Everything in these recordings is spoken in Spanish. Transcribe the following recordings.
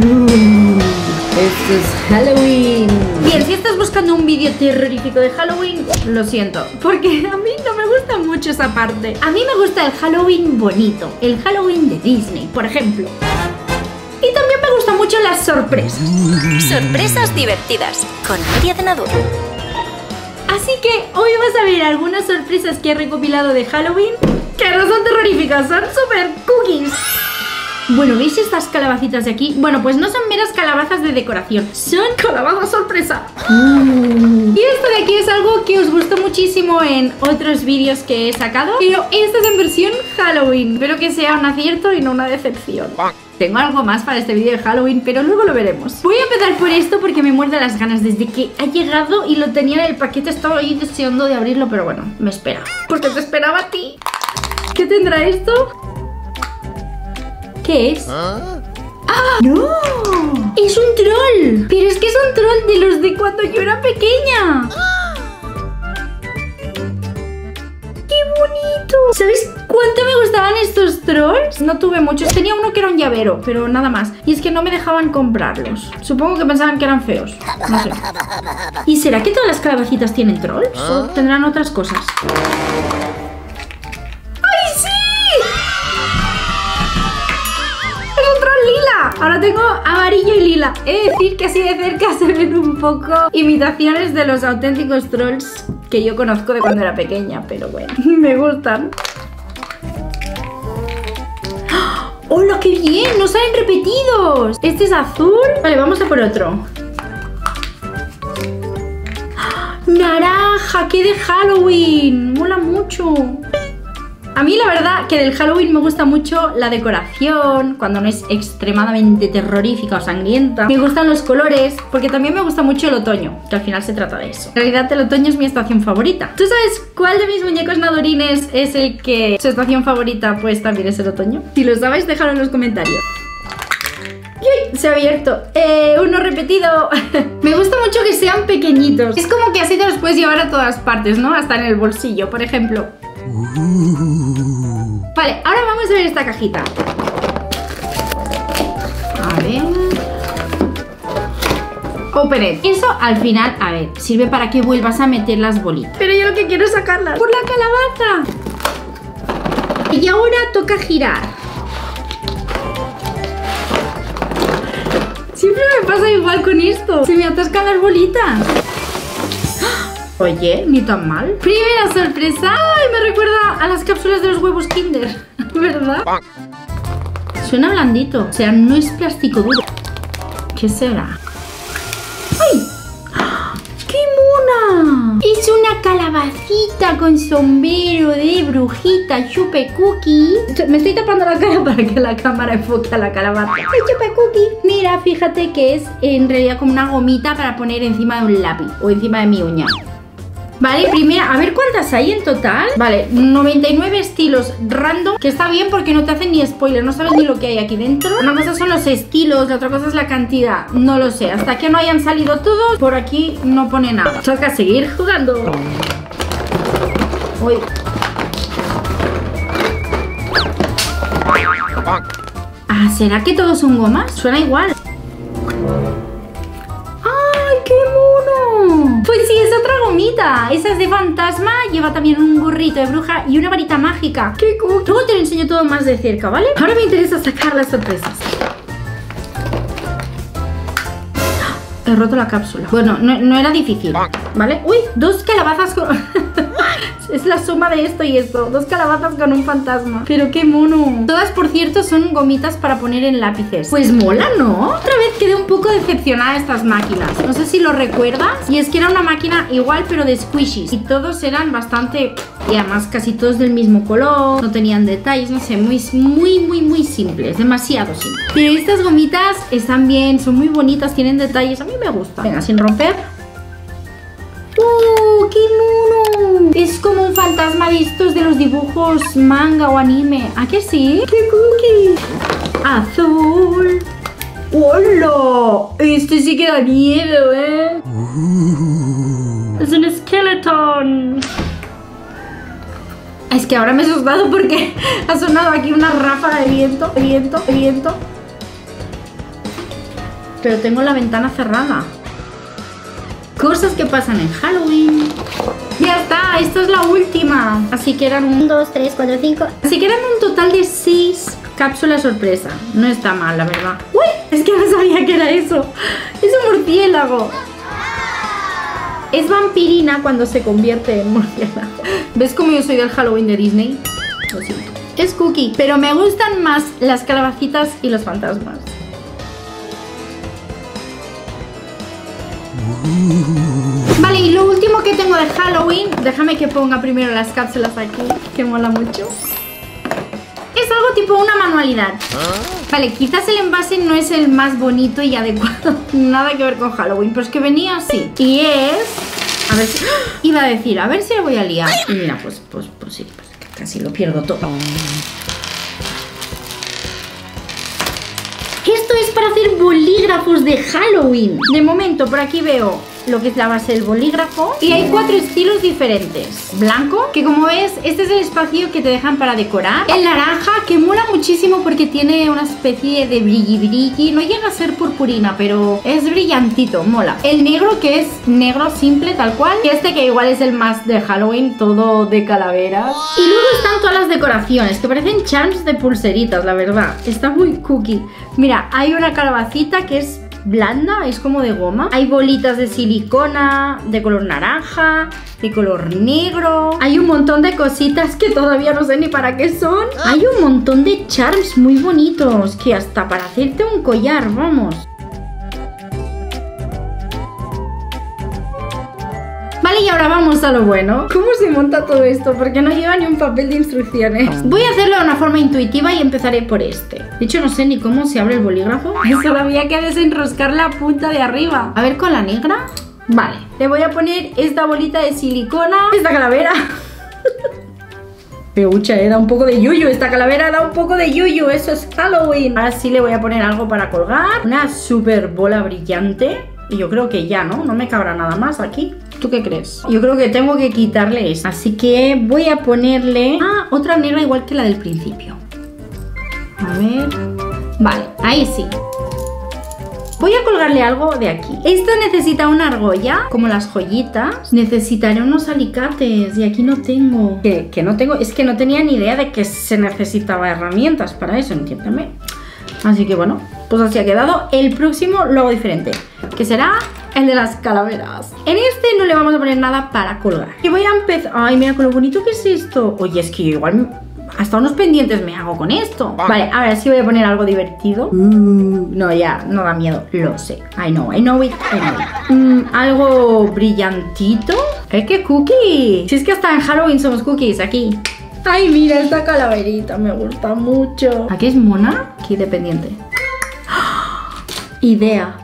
Esto es Halloween. Bien, si estás buscando un vídeo terrorífico de Halloween, lo siento, porque a mí no me gusta mucho esa parte. A mí me gusta el Halloween bonito, el Halloween de Disney, por ejemplo. Y también me gustan mucho las sorpresas. Sorpresas divertidas con Nuria de Nadur. Así que hoy vas a ver algunas sorpresas que he recopilado de Halloween que no son terroríficas, son super cookies. Bueno, ¿veis estas calabacitas de aquí? Bueno, pues no son meras calabazas de decoración, son calabazas sorpresa. Y esto de aquí es algo que os gustó muchísimo en otros vídeos que he sacado, pero esta es en versión Halloween. Espero que sea un acierto y no una decepción. Tengo algo más para este vídeo de Halloween, pero luego lo veremos. Voy a empezar por esto porque me muerde las ganas. Desde que ha llegado y lo tenía en el paquete, estaba ahí deseando de abrirlo, pero bueno, me espera. Porque te esperaba a ti. ¿Qué tendrá esto? ¿Qué es? ¡Ah! ¡No! ¡Es un troll! Pero es que es un troll de los de cuando yo era pequeña. ¡Qué bonito! ¿Sabes cuánto me gustaban estos trolls? No tuve muchos. Tenía uno que era un llavero, pero nada más. Y es que no me dejaban comprarlos. Supongo que pensaban que eran feos. No sé. ¿Y será que todas las calabacitas tienen trolls? ¿O tendrán otras cosas? Ahora tengo amarillo y lila. He de decir que así de cerca se ven un poco imitaciones de los auténticos trolls que yo conozco de cuando era pequeña, pero bueno, me gustan. ¡Hola, qué bien! ¡No salen repetidos! Este es azul. Vale, vamos a por otro. ¡Naranja! ¡Qué de Halloween! ¡Mola mucho! A mí la verdad que del Halloween me gusta mucho la decoración, cuando no es extremadamente terrorífica o sangrienta. Me gustan los colores, porque también me gusta mucho el otoño, que al final se trata de eso. En realidad el otoño es mi estación favorita. ¿Tú sabes cuál de mis muñecos nadorines es el que su estación favorita pues también es el otoño? Si lo sabéis, déjalo en los comentarios. Se ha abierto. Eh, uno repetido. Me gusta mucho que sean pequeñitos. Es como que así te los puedes llevar a todas partes, ¿no? Hasta en el bolsillo, por ejemplo. Vale, ahora vamos a ver esta cajita. A ver. Open it. Eso al final, a ver, sirve para que vuelvas a meter las bolitas. Pero yo lo que quiero es sacarlas por la calabaza. Y ahora toca girar. Siempre me pasa igual con esto. Se me atascan las bolitas. Oye, ni tan mal. Primera sorpresa. Ay, me recuerda a las cápsulas de los huevos Kinder. ¿Verdad? Suena blandito. O sea, no es plástico duro. ¿Qué será? Calabacita con sombrero de brujita chupe cookie. Me estoy tapando la cara para que la cámara enfoque a la calabaza. ¡Ay, chupe cookie! Mira, fíjate que es en realidad como una gomita para poner encima de un lápiz o encima de mi uña. Vale, primera, a ver cuántas hay en total. Vale, 99 estilos random Que está bien porque no te hacen ni spoiler No sabes ni lo que hay aquí dentro. Una cosa son los estilos, la otra cosa es la cantidad No lo sé, hasta que no hayan salido todos Por aquí no pone nada. Toca seguir jugando. Uy. Ah, ¿será que todos son gomas? Suena igual gomita. Esa es de fantasma, lleva también un gorrito de bruja y una varita mágica. ¡Qué cool! Luego te lo enseño todo más de cerca, ¿vale? Ahora me interesa sacar las sorpresas. He roto la cápsula. Bueno, no, no era difícil, ¿vale? ¡Uy! Dos calabazas con... es la suma de esto y esto. Dos calabazas con un fantasma. Pero qué mono. Todas, por cierto, son gomitas para poner en lápices. Pues mola, ¿no? Otra vez quedé un poco decepcionada de estas máquinas. No sé si lo recuerdas. Y es que era una máquina igual, pero de squishies. Y todos eran bastante... Y además casi todos del mismo color. No tenían detalles, no sé. Muy, muy, muy, muy simples. Demasiado simples. Pero estas gomitas están bien. Son muy bonitas. Tienen detalles. A mí me gusta. Venga, sin romper. Es como un fantasma de estos de los dibujos manga o anime. ¿A que sí? ¡Qué cookie! Azul. ¡Hola! Este sí que da miedo, ¿eh? Es un skeleton. Es que ahora me he asustado porque ha sonado aquí una ráfaga de viento, viento, viento. pero tengo la ventana cerrada. Cosas que pasan en Halloween. Esta es la última. Así que eran un 2, 3, 4, 5. Así que eran un total de 6 cápsulas sorpresa. No está mal, la verdad. ¡Uy! Es que no sabía que era eso. Es un murciélago. Es vampirina cuando se convierte en murciélago. ¿Ves cómo yo soy del Halloween de Disney? Lo siento. Es cookie, pero me gustan más las calabacitas y los fantasmas. Que tengo de Halloween, déjame que ponga primero las cápsulas aquí, que mola mucho. Es algo tipo una manualidad. Vale, quizás el envase no es el más bonito y adecuado. Nada que ver con Halloween, pero es que venía así. Y es... A ver si... ¡Ah! Iba a decir, a ver si lo voy a liar. Y mira, pues, pues, pues sí, pues casi lo pierdo todo. Esto es para hacer bolígrafos de Halloween. De momento, por aquí veo lo que es la base del bolígrafo. Y hay cuatro estilos diferentes. Blanco que como ves este es el espacio que te dejan para decorar. El naranja que mola muchísimo porque tiene una especie de brilli brilli. No llega a ser purpurina pero es brillantito mola. El negro que es negro simple tal cual. Y este que igual es el más de Halloween todo de calaveras y luego están todas las decoraciones que parecen charms de pulseritas la verdad. Está muy cookie. Mira hay una calabacita que es blanda, es como de goma. Hay bolitas de silicona de color naranja, de color negro. Hay un montón de cositas que todavía no sé ni para qué son. Hay un montón de charms muy bonitos que hasta para hacerte un collar, vamos. Ahora vamos a lo bueno. ¿Cómo se monta todo esto? Porque no lleva ni un papel de instrucciones. Voy a hacerlo de una forma intuitiva y empezaré por este. De hecho, no sé ni cómo se abre el bolígrafo. Solo había que desenroscar la punta de arriba. A ver, con la negra. Vale, le voy a poner esta bolita de silicona. Esta calavera. Peucha, eh, da un poco de yuyu. Esta calavera da un poco de yuyu. Eso es Halloween. Ahora sí le voy a poner algo para colgar. Una super bola brillante. Y yo creo que ya, ¿no? No me cabrá nada más aquí. ¿Tú qué crees? Yo creo que tengo que quitarle esta. Así que voy a ponerle... Ah, otra negra igual que la del principio. A ver... Vale, ahí sí. Voy a colgarle algo de aquí. Esto necesita una argolla, como las joyitas. Necesitaré unos alicates y aquí no tengo. Que no tengo, es que no tenía ni idea de que se necesitaba herramientas para eso, entiéndeme. Así que bueno, pues así ha quedado. El próximo lo hago diferente, que será el de las calaveras. En este no le vamos a poner nada para colgar. Y voy a empezar... Ay, mira con lo bonito que es esto. Oye, es que yo igual hasta unos pendientes me hago con esto. Vale, ahora sí voy a poner algo divertido. Mm, no, ya, no da miedo. Lo sé. I know, I know it, I know it. Mm, algo brillantito. ¡Eh, qué cookie! Si es que hasta en Halloween somos cookies aquí. Ay, mira esta calaverita, me gusta mucho. ¿Aquí es mona? Aquí dependiente. ¡Ah! Idea.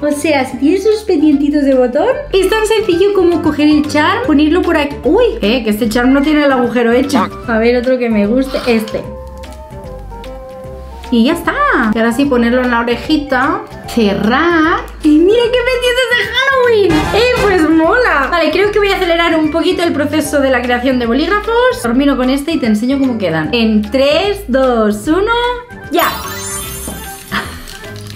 O sea, si tienes unos pendientitos de botón, es tan sencillo como coger el charm, ponerlo por aquí. ¡Uy! Eh, que este charm no tiene el agujero hecho. A ver, otro que me guste. Este. Y ya está. Y ahora sí ponerlo en la orejita, cerrar. Y mira qué pendientes de Halloween. ¡Eh, pues mola! Vale, creo que voy a acelerar un poquito el proceso de la creación de bolígrafos. Termino con este y te enseño cómo quedan. En 3, 2, 1, ¡ya!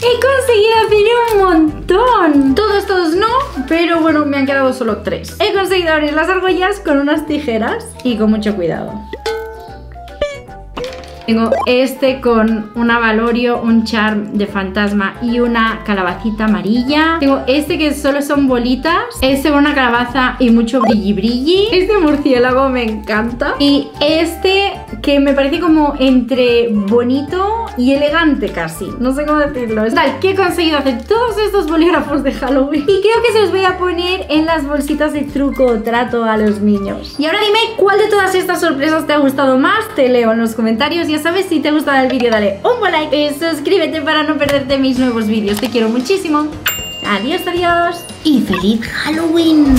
He conseguido hacer un montón. Todos, todos no, pero bueno, me han quedado solo tres. He conseguido abrir las argollas con unas tijeras y con mucho cuidado. Tengo este con una valorio, un charm de fantasma y una calabacita amarilla. Tengo este que solo son bolitas. Este con una calabaza y mucho brilli brilli. Este murciélago me encanta. Y este que me parece como entre bonito y elegante casi. No sé cómo decirlo. Tal, que he conseguido hacer todos estos bolígrafos de Halloween. Y creo que se los voy a poner en las bolsitas de truco o trato a los niños. Y ahora dime cuál de todas estas sorpresas te ha gustado más. Te leo en los comentarios. Ya sabes, si te ha gustado el vídeo dale un buen like y suscríbete para no perderte mis nuevos vídeos. Te quiero muchísimo. Adiós, adiós. Y feliz Halloween.